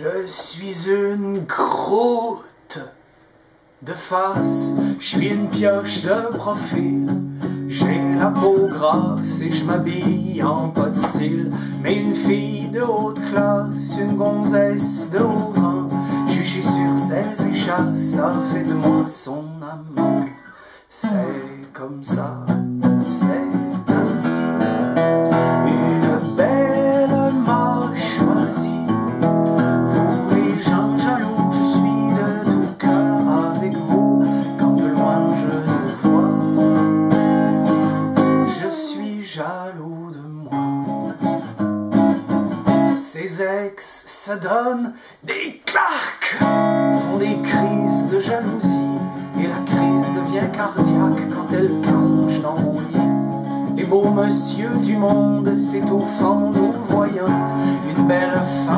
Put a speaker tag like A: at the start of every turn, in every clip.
A: Je suis une croûte de face, je suis une pioche de profil. J'ai la peau grasse et je m'habille en pas de style. Mais une fille de haute classe, une gonzesse de haut rang, juchée sur ses échasses, ça fait de moi son amant. C'est comme ça, Ces ex se donnent des claques, font des crises de jalousie. Et la crise devient cardiaque quand elle plonge dans mon lit. Les beaux monsieur du monde s'étouffant, nous voyons une belle femme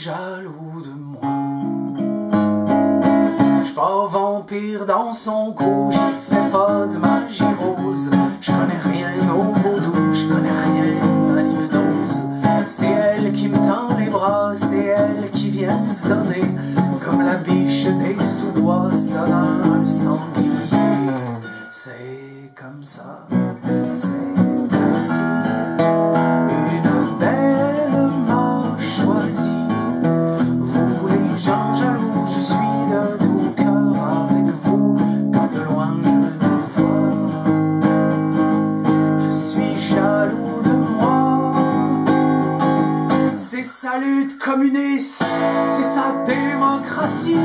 A: jaloux de moi. Je pas vampire dans son cou, j'y fais pas de magie rose. Je connais rien au vaudou, je connais rien à l'hypnose. C'est elle qui me tend les bras, c'est elle qui vient se donner. Comme la biche des sous-bois se le sanglier. C'est comme C'est sa lutte communiste, c'est sa démocratie,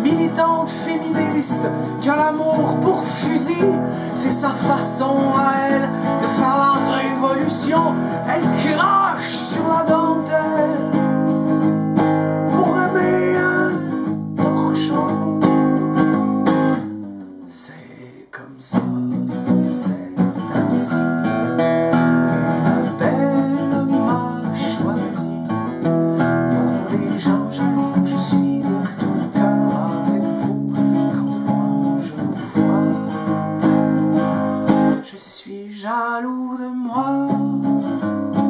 A: militante féministe, qui a l'amour pour fusil. C'est sa façon à elle de faire la révolution. Elle crache sur la dentelle pour aimer un torchon. C'est comme ça, c'est ainsi. je suis jaloux de moi.